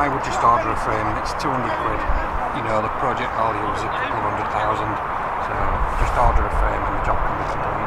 I, would just order a frame. It's 200 quid. You know, the project value is a couple of hundred thousand. So just order a frame and the job can be complete.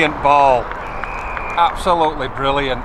Brilliant ball. Absolutely brilliant.